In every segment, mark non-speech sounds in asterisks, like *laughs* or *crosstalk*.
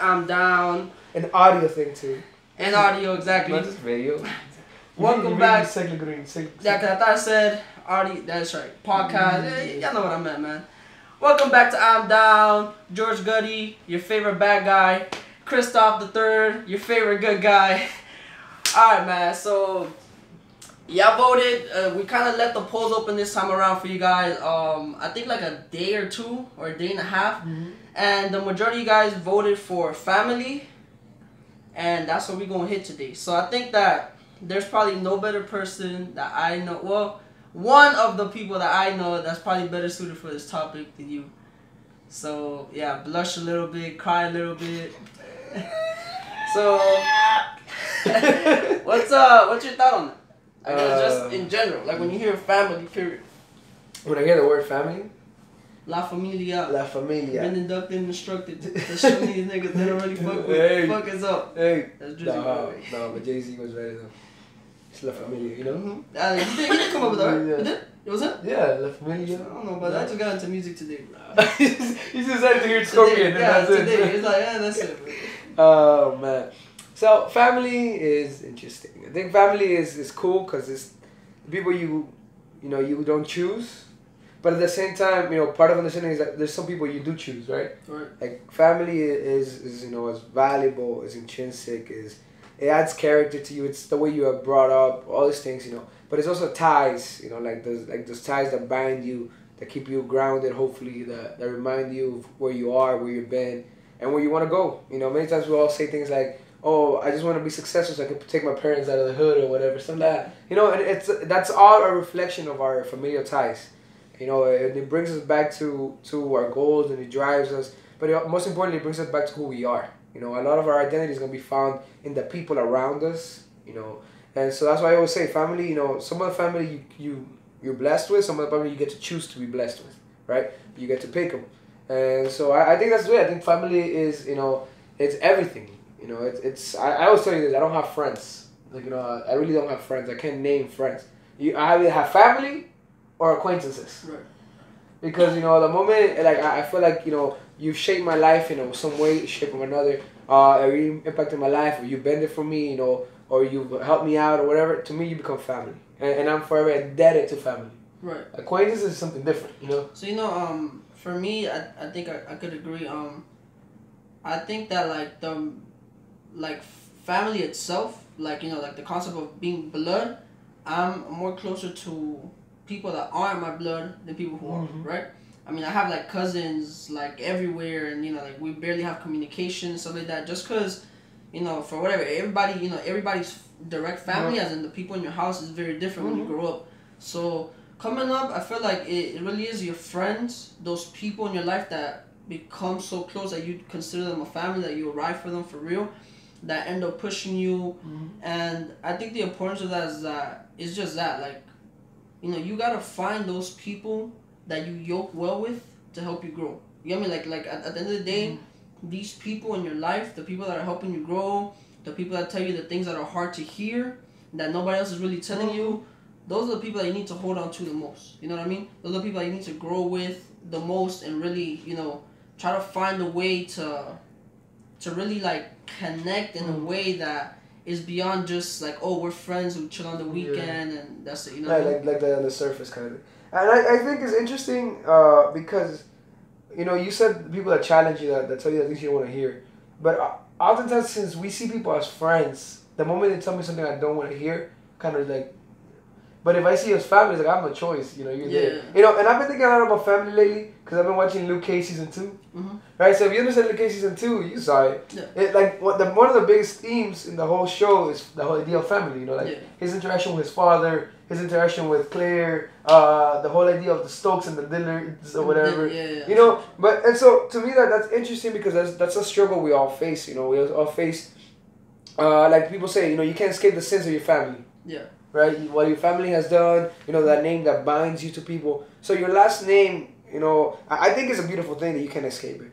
I'm Down An audio thing too. and audio exactly. Not just video. *laughs* Welcome back. Cycling green. cycling- Yeah, cause I thought I said audio. That's right. Podcast. Eh, y'all know what I meant, man. Welcome back to I'm Down. George Gutty, your favorite bad guy. Christoph the Third, your favorite good guy. *laughs* All right, man. So y'all voted. Uh, we kind of let the polls open this time around for you guys. Um, I think like a day or two or a day and a half, and the majority of you guys voted for family, and that's what we're gonna hit today. So I think that there's probably no better person that I know. Well, one of the people that I know that's probably better suited for this topic than you. So yeah, blush a little bit, cry a little bit. *laughs* so, *laughs* what's uh, what's your thought on that? I guess just Uh, in general, like when you hear family, period. When I hear the word family, La familia. La Familia. Been inducted and instructed. There's so many niggas that already fuck with. *laughs* Hey. Fuck us up. Hey. That's Drizzy, No, no, but Jay Z was right though. It's La Familia, you know? Mhm. Uh, you, did, you did come up with that, right? Yeah. You did? It was him? Yeah, La Familia. I don't know, but I just got into music today, bro. *laughs* you just had to hear Scorpion Today, and yeah, that's today. it. It's like, yeah, that's it. bro. *laughs* Oh man. So family is interesting. I think family is, is cool because it's people you you know you don't choose, but at the same time you know part of understanding is that there's some people you do choose, right? Right. Like family is is you know as valuable, is intrinsic, is it adds character to you. It's the way you are brought up, all these things, you know. But it's also ties, you know, like those like those ties that bind you, that keep you grounded. Hopefully, that that remind you of where you are, where you've been, and where you want to go. You know, many times we all say things like, "Oh, I just want to be successful so I can take my parents out of the hood or whatever." Something like that. You know, and it's that's all a reflection of our familial ties. You know, and it brings us back to to our goals and it drives us. But it, most importantly, it brings us back to who we are. You know, a lot of our identity is gonna be found in the people around us. You know, and so that's why I always say, family. You know, some of the family you you you're blessed with, some of the family you get to choose to be blessed with, right? You get to pick them, and so I, I think that's good. I think family is you know it's everything. You know, it's it's I, I always tell you this. I don't have friends. Like you know, I, I really don't have friends. I can't name friends. You I either have family or acquaintances Right. because you know the moment like I, I feel like you know you've shaped my life you know some way shape or another uh or you impacted my life or you've been there for me you know or you've helped me out or whatever to me you become family and, and i'm forever indebted to family Right. acquaintance is something different you know So you know, um, for me, I, I think I, I could agree. Um, I think that like the, like family itself, like you know, like the concept of being blood, I'm more closer to people that aren't my blood than people who Mhm. are, right? I mean, I have like cousins like everywhere, and you know, like we barely have communication, stuff like that. Just cause, you know, for whatever, everybody, you know, everybody's direct family, as in the people in your house, is very different when you Mhm. grow up. So coming up, I feel like it, it really is your friends, those people in your life that become so close that you consider them a family, that you arrive for them for real, that end up pushing you. Mm-hmm. And I think the importance of that is that it's just that, like, you know, you gotta find those people that you yoke well with to help you grow. You know what I mean? Like, like at, at the end of the day, mm-hmm. these people in your life, the people that are helping you grow, the people that tell you the things that are hard to hear, that nobody else is really telling you, those are the people that you need to hold on to the most. You know what I mean? Those are the people that you need to grow with the most and really, you know, try to find a way to to really like connect in a Mm. way that is beyond just like, oh, we're friends who chill on the Yeah. weekend and that's it, you know. like, what I mean? like, like the on the surface kind of thing and I, I think it's interesting uh, because you know you said people that challenge you that, that tell you the things you don't want to hear but uh, oftentimes since we see people as friends the moment they tell me something i don't want to hear kind of like but if I see his family, it's like I have a choice. You know, you're there. Yeah. You know, and I've been thinking a lot about family lately because I've been watching Luke Cage season 2 Mhm. Right. So if you understand Luke Cage season two, you saw it. Yeah. It like what the one of the biggest themes in the whole show is the whole idea of family. You know, like Yeah. his interaction with his father, his interaction with Claire, uh, the whole idea of the Stokes and the Dillards or whatever. Yeah, yeah. You know, but and so to me that that's interesting because that's that's a struggle we all face. You know, we all face. Uh, like people say, you know, you can't escape the sins of your family. Yeah. Right. What your family has done, you know, that name that binds you to people. So your last name, you know, I, I think it's a beautiful thing that you can escape it,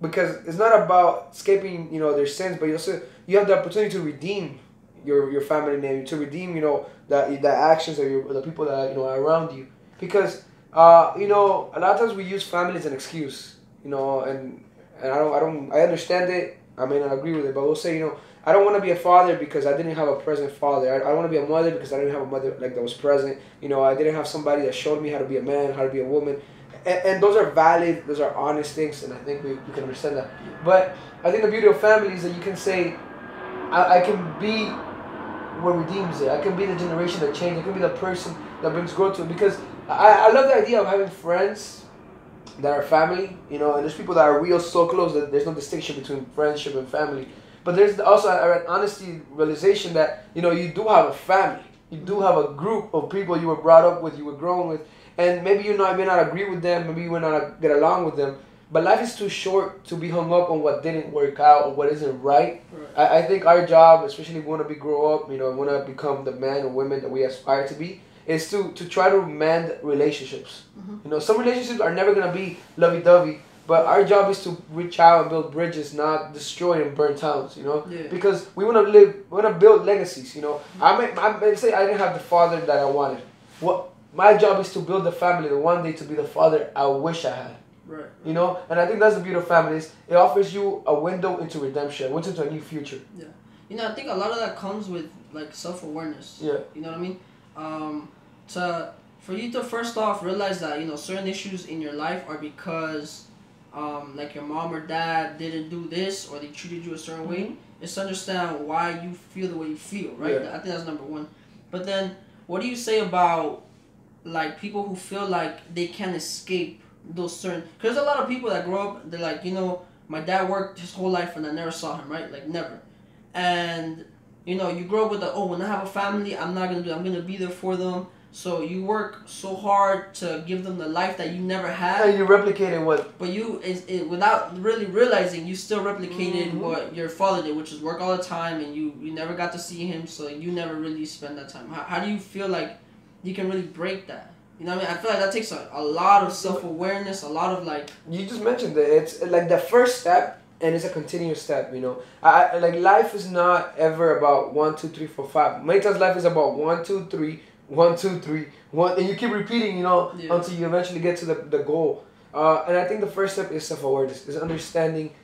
because it's not about escaping, you know, their sins, but you also you have the opportunity to redeem your your family name, to redeem, you know, the the actions of your the people that you know are around you, because Uh, you know, a lot of times we use family as an excuse. You know, and and I don't I don't I understand it. I may not agree with it, but we'll say you know I don't want to be a father because I didn't have a present father. I, I want to be a mother because I didn't have a mother like that was present. You know, I didn't have somebody that showed me how to be a man, how to be a woman. And, and those are valid, those are honest things, and I think we, we can understand that. But I think the beauty of family is that you can say, I, I can be what redeems it. I can be the generation that changes. I can be the person that brings growth to it. Because I, I love the idea of having friends that are family, you know, and there's people that are real so close that there's no distinction between friendship and family. But there's also an honesty realization that you know you do have a family, you do have a group of people you were brought up with, you were grown with, and maybe you not may not agree with them, maybe you may not get along with them. But life is too short to be hung up on what didn't work out or what isn't right. right. I, I think our job, especially when we want to be grow up, you know, want to become the men or women that we aspire to be, is to to try to mend relationships. Mm-hmm. You know, some relationships are never gonna be lovey dovey, but our job is to reach out and build bridges, not destroy and burn towns. You know, yeah. because we want to live, we want to build legacies. You know, mm-hmm. I may, I may say I didn't have the father that I wanted. What my job is to build the family, the one day to be the father I wish I had. Right. You know, and I think that's the beauty of families. It offers you a window into redemption, window into a new future. Yeah. You know, I think a lot of that comes with like self awareness. Yeah. You know what I mean? Um, to for you to first off realize that you know certain issues in your life are because um, like your mom or dad didn't do this or they treated you a certain mm-hmm. way it's to understand why you feel the way you feel right? Yeah. i think that's number one. But then what do you say about like people who feel like they can't escape those certain because there's a lot of people that grow up they're like you know my dad worked his whole life and i never saw him right? Like never. And you know you grow up with the oh when i have a family i'm not gonna do i'm gonna be there for them so you work so hard to give them the life that you never had. And you replicated what? But you is it without really realizing you still replicated mm-hmm. what your father did, which is work all the time, and you you never got to see him, so you never really spend that time. How, how do you feel like you can really break that? You know what I mean? I feel like that takes a, a lot of self awareness, a lot of like. You just mentioned that it's like the first step, and it's a continuous step. You know, I like life is not ever about one, two, three, four, five. Many times life is about one, two, three one, two, three, one, and you keep repeating, you know, yeah. until you eventually get to the, the goal. Uh, and I think the first step is self awareness, is understanding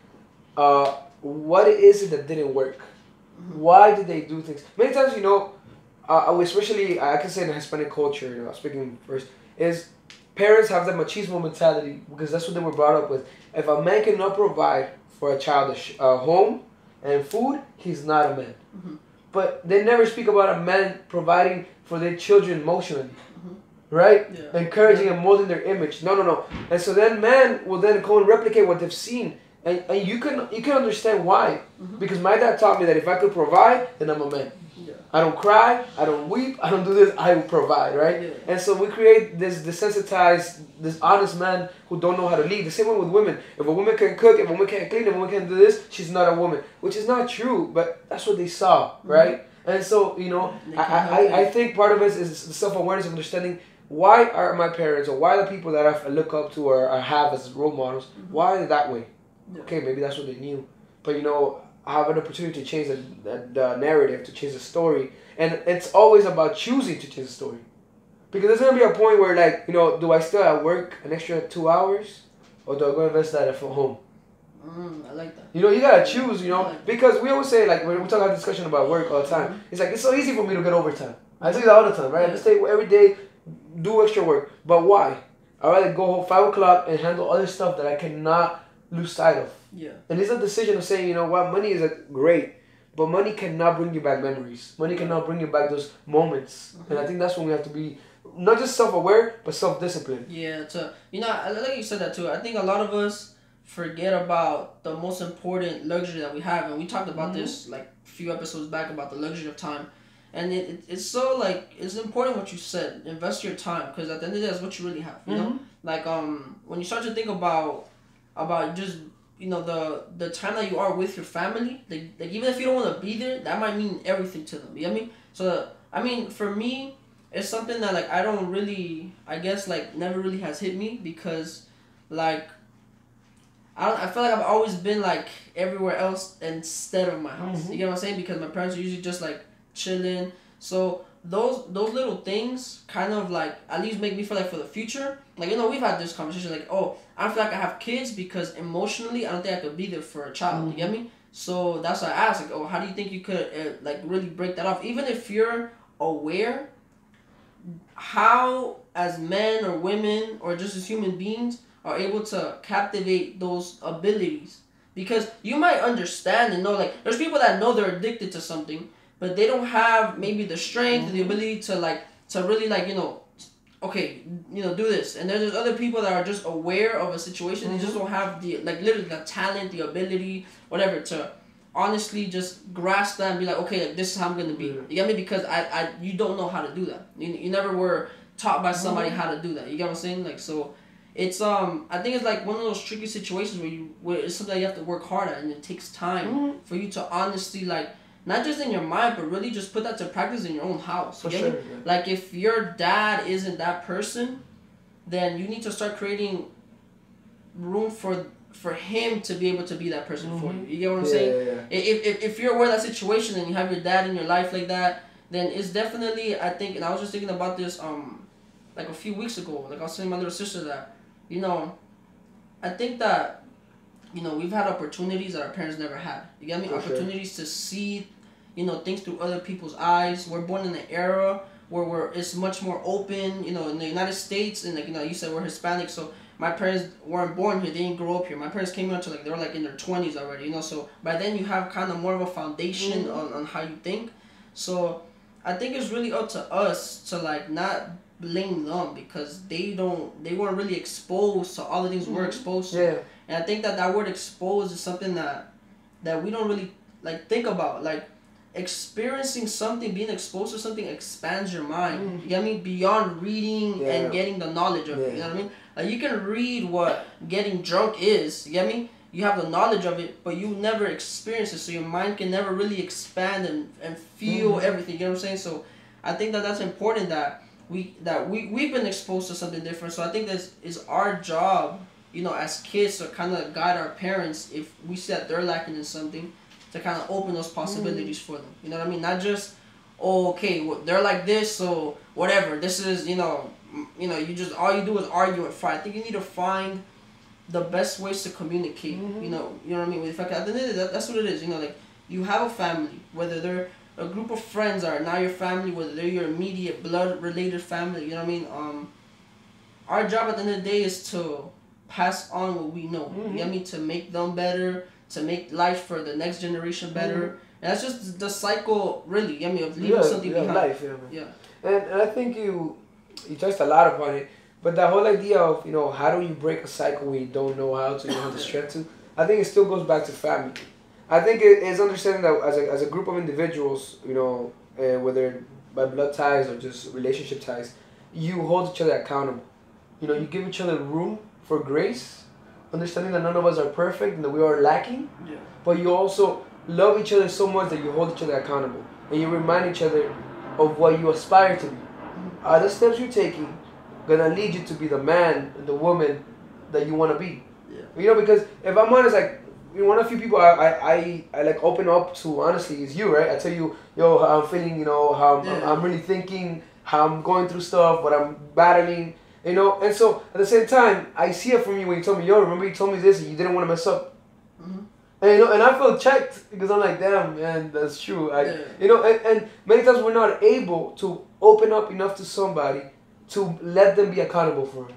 uh, what is it that didn't work. Mm-hmm. Why did they do things? Many times, you know, uh, especially I can say in the Hispanic culture, you know, speaking first, is parents have that machismo mentality because that's what they were brought up with. If a man cannot provide for a child a sh- home and food, he's not a man. Mm-hmm. But they never speak about a man providing for their children emotionally. Mm-hmm. Right? Yeah. Encouraging and molding their image. No, no, no. And so then man will then go and replicate what they've seen. And, and you can you can understand why. Mm-hmm. Because my dad taught me that if I could provide, then I'm a man. I don't cry, I don't weep, I don't do this, I will provide, right? Yeah. And so we create this desensitized, this honest man who don't know how to lead. The same way with women. If a woman can cook, if a woman can't clean, if a woman can't do this, she's not a woman. Which is not true, but that's what they saw, mm-hmm. right? And so, you know, I, I, I think part of it is the self awareness of understanding why are my parents or why the people that I look up to or I have as role models, mm-hmm. why are they that way? Yeah. Okay, maybe that's what they knew. But, you know, have an opportunity to change the, the, the narrative, to change the story. And it's always about choosing to change the story. Because there's going to be a point where, like, you know, do I still at work an extra two hours? Or do I go invest that at home? Mm, I like that. You know, you gotta choose. You know, like because we always say like when we talk about discussion about work all the time, mm-hmm. it's like it's so easy for me to get overtime. I say that all the time, right? Yeah. I stay every day, do extra work, but why? I rather go home five o'clock and handle other stuff that I cannot lose sight of. Yeah. And it's a decision of saying, you know what, money is a great, but money cannot bring you back memories. Money cannot bring you back those moments. Mm-hmm. And I think that's when we have to be not just self aware, but self disciplined. Yeah. So you know, like you said that too. I think a lot of us forget about the most important luxury that we have and we talked about mm-hmm. this like a few episodes back about the luxury of time and it, it, it's so like it's important what you said invest your time because at the end of the day that's what you really have you mm-hmm. know like um when you start to think about about just you know the the time that you are with your family like, like even if you don't want to be there that might mean everything to them you know what i mean so i mean for me it's something that like i don't really i guess like never really has hit me because like I don't, I feel like I've always been like everywhere else instead of my house. Mm-hmm. You get what I'm saying? Because my parents are usually just like chilling. So those those little things kind of like at least make me feel like for the future. Like you know, we've had this conversation like, oh, I don't feel like I have kids because emotionally I don't think I could be there for a child. Mm-hmm. You get me? So that's why I asked like, oh, how do you think you could uh, like really break that off? Even if you're aware, how as men or women or just as human beings are able to captivate those abilities because you might understand and know like there's people that know they're addicted to something but they don't have maybe the strength mm-hmm. the ability to like to really like you know okay you know do this and there's other people that are just aware of a situation mm-hmm. they just mm-hmm. don't have the like literally the talent the ability whatever to honestly just grasp that and be like okay like, this is how i'm gonna be you get me because i i you don't know how to do that you, you never were taught by somebody mm-hmm. how to do that you get what i'm saying like so it's um I think it's like one of those tricky situations where you where it's something you have to work hard at and it takes time mm-hmm. for you to honestly like not just in your mind but really just put that to practice in your own house. For sure, yeah. Like if your dad isn't that person, then you need to start creating room for for him to be able to be that person mm-hmm. for you. You get what I'm yeah, saying? Yeah, if, if if you're aware of that situation and you have your dad in your life like that, then it's definitely I think and I was just thinking about this um like a few weeks ago. Like I was telling my little sister that you know, I think that, you know, we've had opportunities that our parents never had. You get me? For opportunities sure. to see, you know, things through other people's eyes. We're born in an era where we're it's much more open. You know, in the United States, and like you know, you said we're Hispanic, so my parents weren't born here. They didn't grow up here. My parents came here until like they were like in their twenties already. You know, so by then you have kind of more of a foundation mm-hmm. on on how you think. So I think it's really up to us to like not blame them because they don't they weren't really exposed to all the things mm-hmm. we're exposed to. Yeah. And I think that that word exposed is something that that we don't really like think about. Like experiencing something, being exposed to something expands your mind. Mm-hmm. You get I mean? Beyond reading yeah. and getting the knowledge of yeah. it. You know what I mean? Like you can read what getting drunk is. You get me? You have the knowledge of it, but you never experience it, so your mind can never really expand and, and feel mm-hmm. everything. You know what I'm saying? So I think that that's important that we that we we've been exposed to something different. So I think this is our job, you know, as kids to kind of guide our parents if we see that they're lacking in something, to kind of open those possibilities mm. for them. You know what I mean? Not just oh, okay, they're like this, so whatever. This is you know, you know, you just all you do is argue and fight. I think you need to find the best ways to communicate. Mm-hmm. You know, you know what I mean. With fact, at the end of the day, that's what it is. You know, like you have a family, whether they're a group of friends are now your family, whether they're your immediate blood related family, you know what I mean? Um, our job at the end of the day is to pass on what we know. Mm-hmm. You know what I mm-hmm. mean? To make them better, to make life for the next generation better. Mm-hmm. And that's just the cycle, really. I mean, of leaving yeah, something yeah, behind. Life, yeah, yeah. And, and I think you you touched a lot upon it. But that whole idea of, you know, how do you break a cycle when you don't know how to, you don't have the strength to, I think it still goes back to family. I think it is understanding that as a, as a group of individuals, you know, uh, whether by blood ties or just relationship ties, you hold each other accountable. You know, you give each other room for grace, understanding that none of us are perfect and that we are lacking. Yeah. But you also love each other so much that you hold each other accountable and you remind each other of what you aspire to be. Are the steps you're taking gonna lead you to be the man and the woman that you want to be? Yeah. You know, because if I'm honest, like one of the few people I, I, I, I, like open up to honestly is you, right? I tell you, yo, how I'm feeling, you know, how I'm, yeah. I'm really thinking, how I'm going through stuff, what I'm battling, you know. And so at the same time, I see it from you when you told me, yo, remember you told me this and you didn't want to mess up. Mm-hmm. And you know, and I feel checked because I'm like, damn, man, that's true. I, yeah. you know, and, and many times we're not able to open up enough to somebody to let them be accountable for us.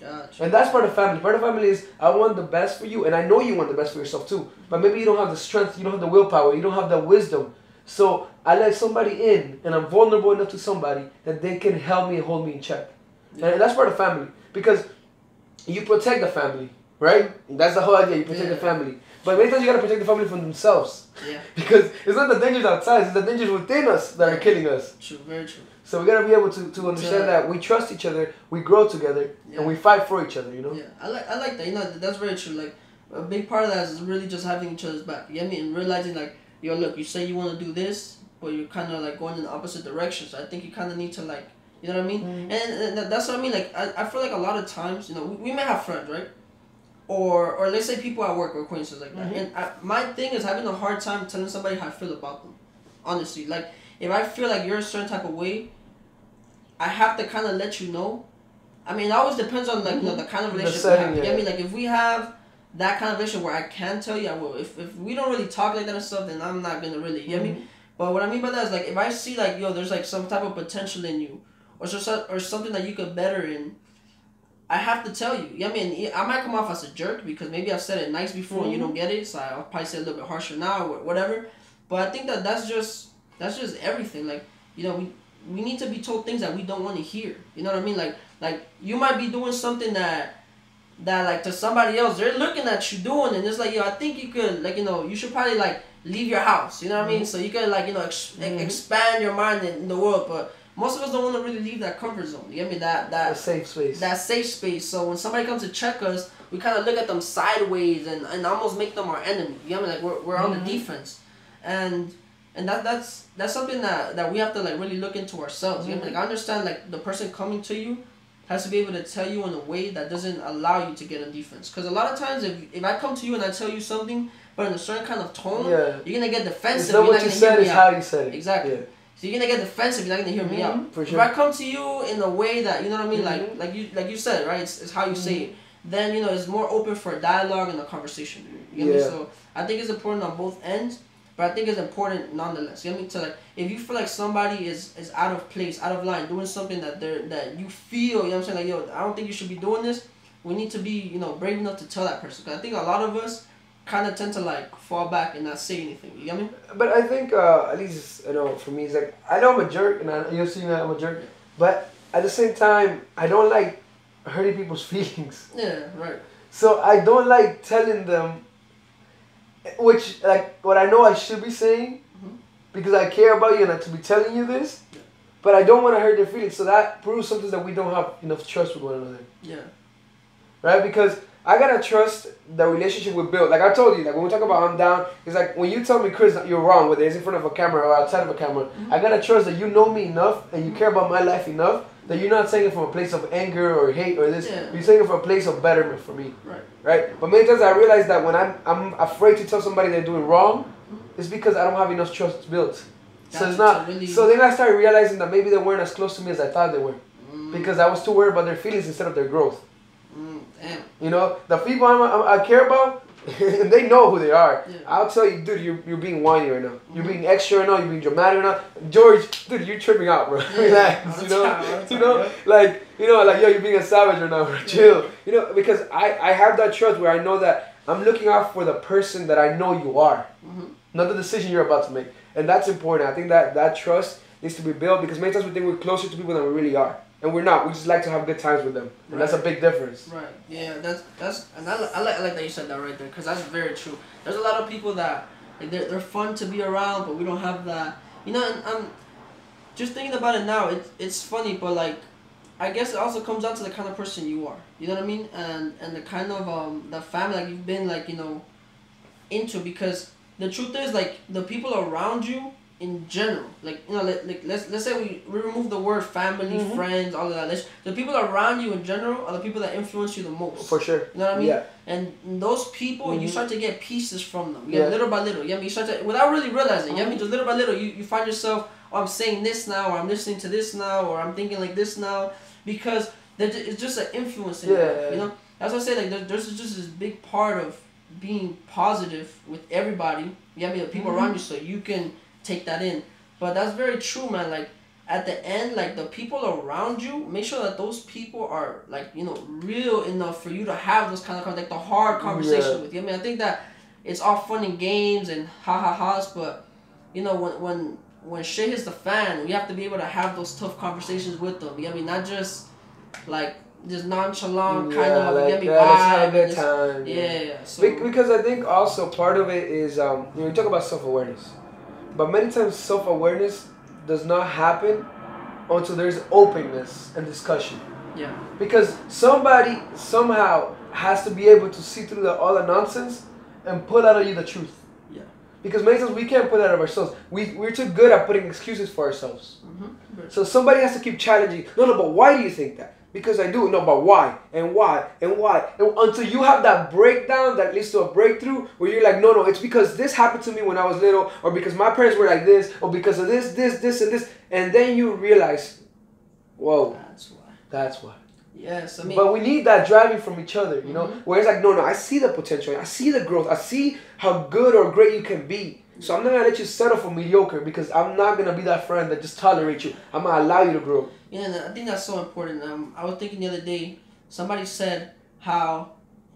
Gotcha. And that's part of family. Part of family is I want the best for you, and I know you want the best for yourself too. But maybe you don't have the strength, you don't have the willpower, you don't have the wisdom. So I let somebody in, and I'm vulnerable enough to somebody that they can help me and hold me in check. Yeah. And that's part of family because you protect the family, right? That's the whole idea. You protect yeah. the family. But many times you gotta protect the family from themselves. Yeah. *laughs* Because it's not the dangers outside; it's the dangers within us that are killing us. True. Very true. So we gotta be able to, to understand that we trust each other, we grow together, yeah. and we fight for each other. You know. Yeah, I like I like that. You know, that's very true. Like a big part of that is really just having each other's back. You get me? And realizing like, yo, look, you say you want to do this, but you're kind of like going in the opposite direction. So I think you kind of need to like, you know what I mean? Mm-hmm. And, and that's what I mean. Like I, I feel like a lot of times, you know, we, we may have friends, right? Or, or let's say people at work or acquaintances like that. Mm-hmm. And I, my thing is having a hard time telling somebody how I feel about them. Honestly, like if I feel like you're a certain type of way, I have to kind of let you know. I mean, it always depends on like you know the kind of relationship we have. yeah. I mean, like if we have that kind of relationship where I can tell you, I will. If if we don't really talk like that and stuff, then I'm not gonna really. You get me? But what I mean by that is like if I see like yo, there's like some type of potential in you, or so or something that you could better in. I have to tell you. Yeah, I mean, I might come off as a jerk because maybe I've said it nice before and you don't get it, so I'll probably say it a little bit harsher now or whatever. But I think that that's just that's just everything. Like you know, we we need to be told things that we don't want to hear. You know what I mean? Like like you might be doing something that that like to somebody else they're looking at you doing and it's like yo I think you could like you know you should probably like leave your house. You know what I mean? So you could like you know ex- Mhm. expand your mind in, in the world, but most of us don't want to really leave that comfort zone. You get me? That that safe space. that safe space. So when somebody comes to check us, we kind of look at them sideways and, and almost make them our enemy. You I mean? Like we're, we're on Mhm. the defense, and and that that's that's something that, that we have to like really look into ourselves. You know what I mean? Like I understand like the person coming to you has to be able to tell you in a way that doesn't allow you to get a defense. Because a lot of times if if I come to you and I tell you something, but in a certain kind of tone, yeah. you're gonna get defensive. It's not you're what not you said, me it's how you said it. Exactly. Yeah. So you're gonna get defensive. You're not gonna hear me out. Mhm, For If. I come to you in a way that you know what I mean, Mhm. like like you like you said, right? It's, it's how you say it. Then you know it's more open for a dialogue and a conversation. You know I Yeah. mean? So I think it's important on both ends, but I think it's important nonetheless. You know what I mean? To like if you feel like somebody is is out of place, out of line, doing something that they're that you feel, you know what I'm saying? Like yo, I don't think you should be doing this. We need to be you know brave enough to tell that person. Cause I think a lot of us kind of tend to like fall back and not say anything. You get me? But I think, uh, at least, you know, for me, it's like, I know I'm a jerk, and I, you'll see that I'm a jerk, but at the same time, I don't like hurting people's *laughs* feelings. Yeah. Right. So I don't like telling them, which, like, what I know I should be saying, Mhm. because I care about you and I to be telling you this, Yeah. but I don't want to hurt their feelings. So that proves something that we don't have enough trust with one another. Yeah. right? Because I gotta trust the relationship we built. Like I told you, like when we talk about I'm down, it's like when you tell me, Chris, you're wrong, whether it's in front of a camera or outside of a camera, I gotta trust that you know me enough and you care about my life enough that you're not saying it from a place of anger or hate or this. Yeah. You're saying it from a place of betterment for me, Right. right? But many times I realize that when I'm I'm afraid to tell somebody they're doing wrong, it's because I don't have enough trust built. So it's not. really- So then I started realizing that maybe they weren't as close to me as I thought they were Mm, because I was too worried about their feelings instead of their growth. Mm. You know, the people I'm, I'm, I care about, *laughs* they know who they are. Yeah. I'll tell you, dude, you're, you're being whiny right now. You're Mhm. being extra right now. You're being dramatic right now. George, dude, you're tripping out, bro. *laughs* Relax, you know. time, You know, like you know, like yo, you're being a savage right now, bro. Chill. You know, because I I have that trust where I know that I'm looking out for the person that I know you are, Mhm. not the decision you're about to make, and that's important. I think that that trust needs to be built because many times we think we're closer to people than we really are, and we're not. We just like to have good times with them, and that's a big difference. Right. Yeah. That's that's and I, I like I like that you said that right there because that's very true. There's a lot of people that like they're they're fun to be around, but we don't have that. You know, and I'm just thinking about it now. It's it's funny, but like. I guess it also comes down to the kind of person you are. You know what I mean? And and the kind of um the family like you've been like you know into because the truth is like the people around you in general like you know like, like let's let's say we, we remove the word family Mhm. friends all of that let's, the people around you in general are the people that influence you the most For sure. you know what I mean Yeah. and those people you Mhm. start to get pieces from them Yeah. yeah. little by little yeah you start to without really realizing yeah I mean Mhm. just little by little you, you find yourself oh I'm saying this now or I'm listening to this now or I'm thinking like this now because ju- it's just an influence in Yeah. life, you know that's what I say like there, there's just this big part of being positive with everybody you have the people Mhm. around you so you can take that in. But that's very true man. Like at the end like the people around you make sure that those people are like you know real enough for you to have those kind of like the hard conversation Yeah. with you. I mean i think that it's all fun and games and ha ha ha's but you know when when when shit hits the fan we have to be able to have those tough conversations with them. You know i mean not just like just nonchalant kind of like, you get me yeah, let's have a vibe time. yeah, yeah so because I think also part of it is um, you know, we talk about self awareness, but many times self awareness does not happen until there's openness and discussion. yeah Because somebody somehow has to be able to see through the, all the nonsense and pull out of you the truth. Yeah. Because many times we can't put out of ourselves. We we're too good at putting excuses for ourselves. mm-hmm. So somebody has to keep challenging. No, no, but why do you think that? Because I do. No, but why? And why? And why? And until you have that breakdown that leads to a breakthrough where you're like, no, no, it's because this happened to me when I was little, or because my parents were like this, or because of this, this, this, and this. And then you realize, whoa. That's why. That's why. Yes, I mean. But we need that driving from each other, you know? Mhm. Where it's like, no, no, I see the potential. I see the growth. I see how good or great you can be. So I'm not gonna let you settle for mediocre because I'm not gonna be that friend that just tolerates you. I'm gonna allow you to grow. Yeah, I think that's so important. Um, I was thinking the other day, somebody said how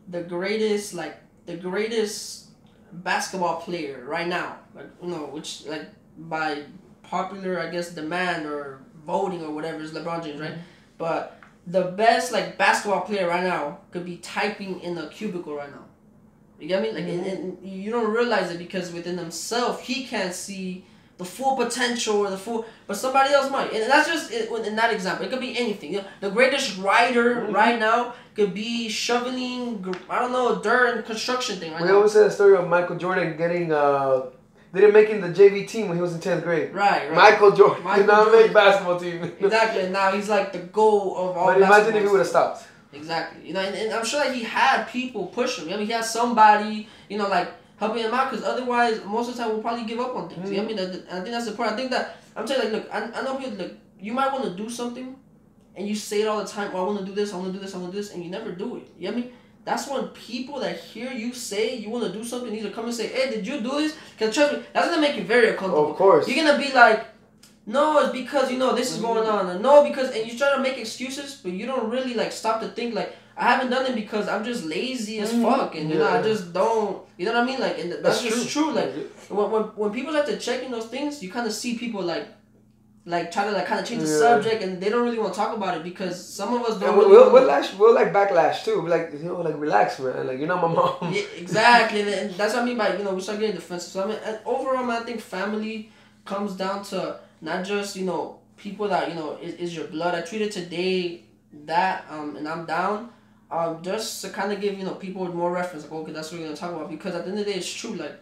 the greatest, like the greatest basketball player right now, like you know, which like by popular, I guess, demand or voting or whatever is LeBron James, right? But the best like basketball player right now could be typing in a cubicle right now. You get me? Like, and, and you don't realize it because within himself, he can't see the full potential or the full, but somebody else might. And that's just in, in that example. It could be anything. You know, the greatest writer Mhm. right now could be shoveling, I don't know, dirt and construction thing right We now. always say the story of Michael Jordan getting, uh, didn't make in the JV team when he was in 10th grade. Right, right. Michael Jordan Michael did not Jordan. make basketball team. *laughs* Exactly. And now he's like the goal of all. but imagine if he would have stopped. Exactly. You know, and, and I'm sure that he had people push him. I mean, he had somebody, you know, like helping him out because otherwise, most of the time, we'll probably give up on things. You know I mm-hmm. mean? That, that- I think that's the point. I think that I'm saying, like, look, I, I know people, like, you might want to do something and you say it all the time, oh, I want to do this, I want to do this, I want to do this, and you never do it. You know what I mean? That's when people that hear you say you want to do something need to come and say, hey, did you do this? Because trust me, that's going to make you very uncomfortable. Of course. You're gonna be like, no, it's because you know this is going on, and no, because and you try to make excuses, but you don't really like stop to think like I haven't done it because I'm just lazy as Mhm. fuck, and you know I just don't, you know what I mean? Like, and that's, just true. Like when, when when people start to checking those things, you kind of see people like. Like try to like kind of change the Yeah. subject and they don't really want to talk about it because some of us don't. Really we'll, we'll, lash, we'll like backlash too. We're like, you know, like relax, man. Like you're not my mom. Yeah, exactly, and, that's what I mean by you know we start getting defensive. So I mean, overall, man, I think family comes down to not just you know people that you know is, is your blood. I treated today that um and I'm down, um just to kind of give you know people with more reference. Like okay, that's what we're gonna talk about because at the end of the day, it's true. Like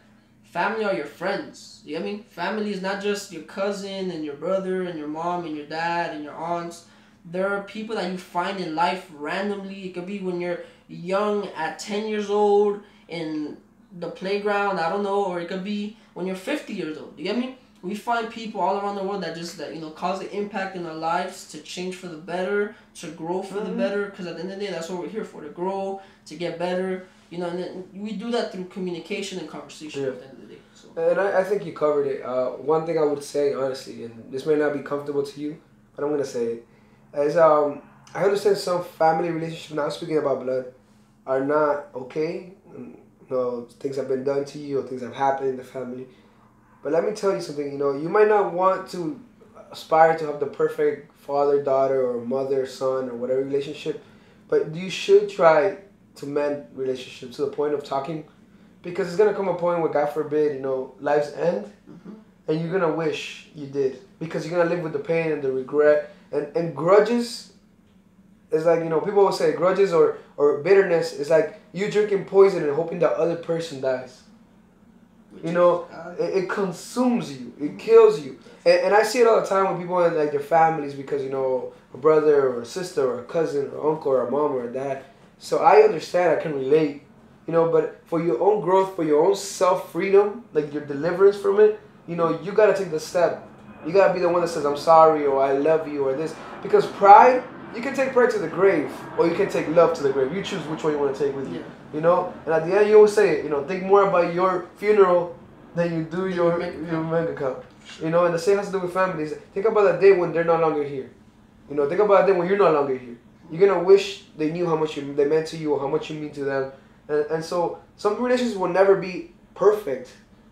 family are your friends. You know what I mean? Family is not just your cousin and your brother and your mom and your dad and your aunts. There are people that you find in life randomly. It could be when you're young at 10 years old in the playground, I don't know, or it could be when you're 50 years old. You get me? We find people all around the world that just that you know cause an impact in our lives to change for the better, to grow for the Mhm. better. Because at the end of the day, that's what we're here for—to grow, to get better. You know, and then we do that through communication and conversation. Yeah. At the end of the day, so And I, I think you covered it. Uh, one thing I would say, honestly, and this may not be comfortable to you, but I'm gonna say it, is um, I understand some family relationships. Now speaking about blood, are not okay. And, you know, things have been done to you or things have happened in the family. But let me tell you something. You know, you might not want to aspire to have the perfect father, daughter, or mother, son, or whatever relationship, but you should try to mend relationships to the point of talking because it's gonna come a point where God forbid, you know, lives end Mhm. and you're gonna wish you did. Because you're gonna live with the pain and the regret and, and grudges It's like, you know, people will say grudges or, or bitterness is like you drinking poison and hoping that other person dies. You know, It, it consumes you. It kills you. And, and I see it all the time when people in like their families because you know a brother or a sister or a cousin or uncle or a mom or a dad. So I understand. I can relate. You know, but for your own growth, for your own self freedom, like your deliverance from it, you know, you gotta take the step. You gotta be the one that says I'm sorry or I love you or this because pride. You can take pride to the grave, or you can take love to the grave. You choose which one you want to take with you. Yeah. You know, and at the end, you always say it. You know, think more about your funeral than you do your Your bank account. your bank account. You know, and the same has to do with families. Think about that day when they're no longer here. You know, think about that day when you're no longer here. You're gonna wish they knew how much you, they meant to you or how much you mean to them. And, and so some relationships will never be perfect,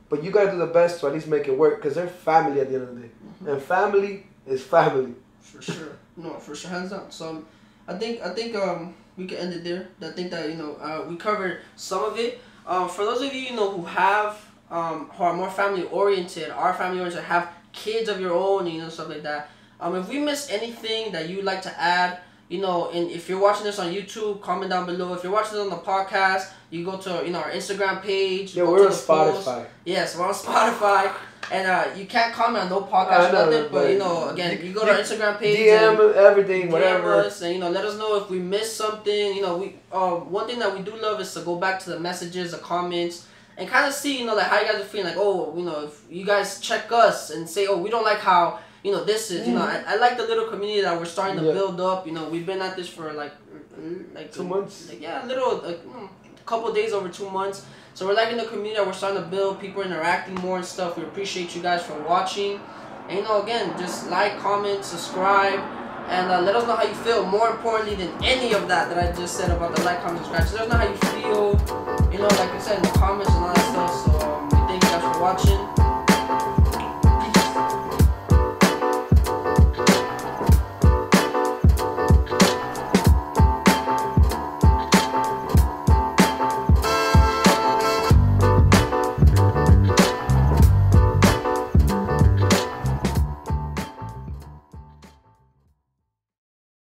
but you gotta do the best to at least make it work because they're family at the end of the day. And family is family. For sure. No, for sure, hands down. So I think I think um we can end it there. I think that you know uh, we covered some of it. Um, for those of you you know who have um who are more family oriented, are family oriented, have kids of your own, you know stuff like that. Um, if we missed anything that you'd like to add, you know, and if you're watching this on YouTube, comment down below. If you're watching this on the podcast, you go to you know our Instagram page. Yeah, we're on Spotify. Yes, we're on Spotify. And uh, you can't comment on no podcast know, nothing, but you know, again, you go to our Instagram page. DM everything, DM whatever. us and you know let us know if we missed something. You know we um one thing that we do love is to go back to the messages, the comments, and kind of see you know like how you guys are feeling. Like oh you know if you guys check us and say oh we don't like how you know this is you know I, I like the little community that we're starting to. Yeah. build up. You know we've been at this for like mm, like Two months. Like, yeah, a little like mm, couple days over two months. So we're liking the community that we're starting to build. People interacting more and stuff. We appreciate you guys for watching. And you know, again, just like, comment, subscribe, and uh, let us know how you feel. More importantly than any of that that I just said about the like, comment, subscribe. So let us know how you feel. You know, like I said in the comments and all that stuff. So um, we thank you guys for watching.